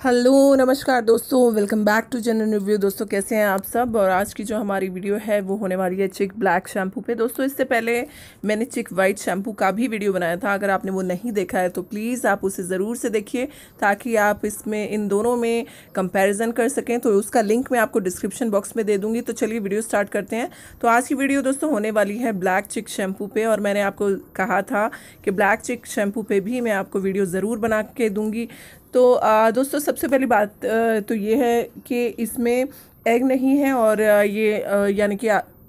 Hello, नमस्कार दोस्तों welcome back to general review दोस्तों, कैसे हैं आप सब? और आज की जो हमारी वीडियो है, वो होने वाली है चिक ब्लैक शैम्पू पे। दोस्तों, इससे पहले मैंने चिक वाइट शैम्पू का भी वीडियो बनाया था। अगर आपने वो नहीं देखा है तो प्लीज़ आप उसे ज़रूर से देखिए, ताकि आप इसमें इन दोनों में कंपेरिजन कर सकें। तो उसका लिंक मैं आपको डिस्क्रिप्शन बॉक्स में दे दूँगी। तो चलिए वीडियो स्टार्ट करते हैं। तो आज की वीडियो दोस्तों, होने वाली है ब्लैक चिक शैम्पू पर और मैंने आपको कहा था कि ब्लैक चिक शैम्पू पर भी मैं आपको वीडियो ज़रूर बना के दूँगी। तो आ, दोस्तों सबसे पहली बात तो ये है कि इसमें एग नहीं है और ये यानी कि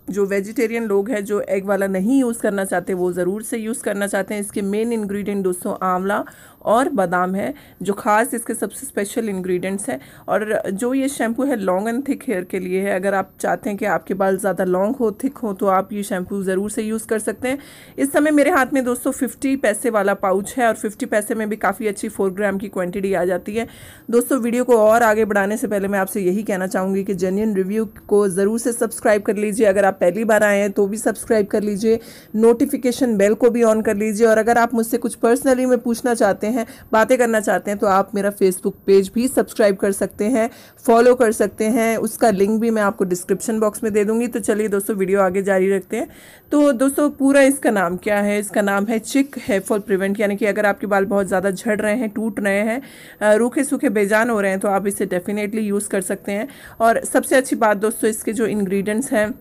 जो वेजिटेरियन लोग हैं जो एग वाला नहीं यूज़ करना चाहते वो ज़रूर से यूज़ करना चाहते हैं। इसके मेन इंग्रेडिएंट दोस्तों आंवला और बादाम है, जो ख़ास इसके सबसे स्पेशल इंग्रेडिएंट्स हैं। और जो ये शैम्पू है लॉन्ग एंड थिक हेयर के लिए है। अगर आप चाहते हैं कि आपके बाल ज़्यादा लॉन्ग हो थिक हो तो आप ये शैम्पू ज़रूर से यूज़ कर सकते हैं। इस समय मेरे हाथ में दोस्तों फिफ्टी पैसे वाला पाउच है और फिफ्टी पैसे में भी काफ़ी अच्छी फोर ग्राम की क्वान्टिटी आ जाती है। दोस्तों वीडियो को और आगे बढ़ाने से पहले मैं आपसे यही कहना चाहूँगी कि जेन्यन रिव्यू को ज़रूर से सब्सक्राइब कर लीजिए। अगर आप पहली बार आए हैं तो भी सब्सक्राइब कर लीजिए। नोटिफिकेशन बेल को भी ऑन कर लीजिए। और अगर आप मुझसे कुछ पर्सनली में पूछना चाहते हैं बातें करना चाहते हैं तो आप मेरा फेसबुक पेज भी सब्सक्राइब कर सकते हैं फॉलो कर सकते हैं, उसका लिंक भी मैं आपको डिस्क्रिप्शन बॉक्स में दे दूँगी। तो चलिए दोस्तों वीडियो आगे जारी रखते हैं। तो दोस्तों, पूरा इसका नाम क्या है? इसका नाम है चिक हेयर फॉल प्रिवेंट, यानी कि अगर आपके बाल बहुत ज़्यादा झड़ रहे हैं, टूट रहे हैं रूखे सूखे बेजान हो रहे हैं तो आप इसे डेफिनेटली यूज़ कर सकते हैं। और सबसे अच्छी बात दोस्तों, इसके जो इंग्रेडिएंट्स हैं,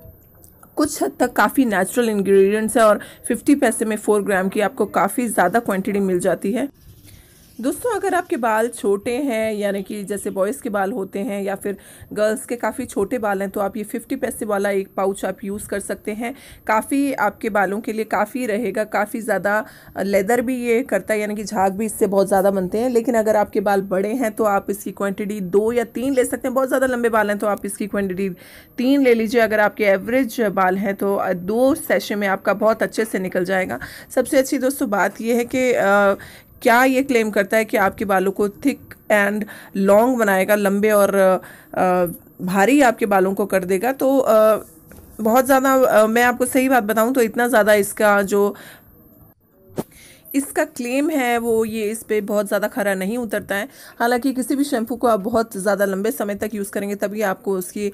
कुछ हद तक काफ़ी नेचुरल इंग्रेडिएंट्स है और 50 पैसे में 4 ग्राम की आपको काफ़ी ज़्यादा क्वांटिटी मिल जाती है। दोस्तों, अगर आपके बाल छोटे हैं, यानी कि जैसे बॉयज़ के बाल होते हैं या फिर गर्ल्स के काफ़ी छोटे बाल हैं तो आप ये फिफ्टी पैसे वाला एक पाउच आप यूज़ कर सकते हैं। काफ़ी आपके बालों के लिए काफ़ी रहेगा, काफ़ी ज़्यादा लेदर भी ये करता है, यानी कि झाग भी इससे बहुत ज़्यादा बनते हैं। लेकिन अगर आपके बाल बड़े हैं तो आप इसकी क्वान्टिटी दो या तीन ले सकते हैं। बहुत ज़्यादा लंबे बाल हैं तो आप इसकी क्वान्टिटी तीन ले लीजिए। अगर आपके एवरेज बाल हैं तो दो सेशन में आपका बहुत अच्छे से निकल जाएगा। सबसे अच्छी दोस्तों बात यह है कि क्या ये क्लेम करता है कि आपके बालों को थिक एंड लॉन्ग बनाएगा, लंबे और भारी आपके बालों को कर देगा? तो बहुत ज़्यादा मैं आपको सही बात बताऊँ तो इतना ज़्यादा इसका जो इसका क्लेम है, वो ये इस पर बहुत ज़्यादा खरा नहीं उतरता है। हालाँकि किसी भी शैम्पू को आप बहुत ज़्यादा लंबे समय तक यूज़ करेंगे, तभी आपको उसकी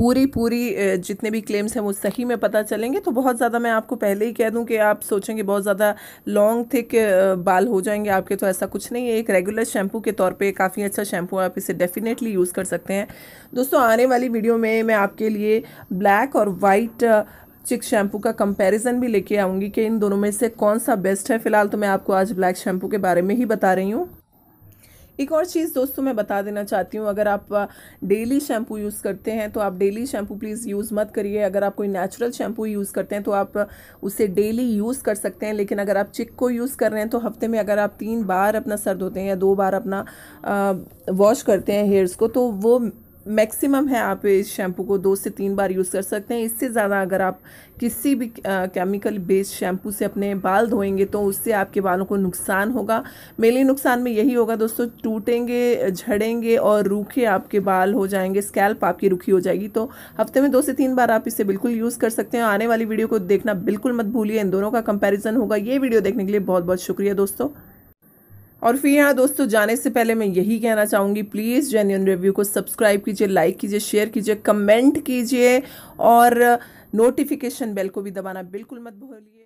पूरी पूरी जितने भी क्लेम्स हैं वो सही में पता चलेंगे। तो बहुत ज़्यादा मैं आपको पहले ही कह दूँ कि आप सोचेंगे बहुत ज़्यादा लॉन्ग थिक बाल हो जाएँगे आपके तो ऐसा कुछ नहीं है। एक रेगुलर शैम्पू के तौर पे काफ़ी अच्छा शैम्पू आप इसे डेफिनेटली यूज़ कर सकते हैं। दोस्तों, आने वाली वीडियो में मैं आपके लिए ब्लैक और वाइट चिक शैम्पू का कंपैरिजन भी लेके आऊँगी कि इन दोनों में से कौन सा बेस्ट है। फ़िलहाल तो मैं आपको आज ब्लैक शैम्पू के बारे में ही बता रही हूँ। एक और चीज़ दोस्तों मैं बता देना चाहती हूँ, अगर आप डेली शैम्पू यूज़ करते हैं तो आप डेली शैम्पू प्लीज़ यूज़ मत करिए। अगर आप कोई नेचुरल शैम्पू यूज़ करते हैं तो आप उसे डेली यूज़ कर सकते हैं, लेकिन अगर आप चिक को यूज़ कर रहे हैं तो हफ़्ते में अगर आप तीन बार अपना सर धोते हैं या दो बार अपना वॉश करते हैं हेयर्स को तो वो मैक्सिमम है, आप इस शैम्पू को दो से तीन बार यूज़ कर सकते हैं। इससे ज़्यादा अगर आप किसी भी केमिकल बेस्ड शैम्पू से अपने बाल धोएँगे तो उससे आपके बालों को नुकसान होगा। मेनली नुकसान में यही होगा दोस्तों, टूटेंगे, झड़ेंगे और रूखे आपके बाल हो जाएँगे, स्कैल्प आपकी रूखी हो जाएगी। तो हफ़्ते में दो से तीन बार आप इसे बिल्कुल यूज़ कर सकते हैं। आने वाली वीडियो को देखना बिल्कुल मत भूलिए। इन दोनों का कंपेरिजन होगा। ये वीडियो देखने के लिए बहुत बहुत शुक्रिया दोस्तों। और फिर यहाँ दोस्तों, जाने से पहले मैं यही कहना चाहूँगी प्लीज़ जेन्यून रिव्यू को सब्सक्राइब कीजिए लाइक कीजिए शेयर कीजिए कमेंट कीजिए और नोटिफिकेशन बेल को भी दबाना बिल्कुल मत भूलिए।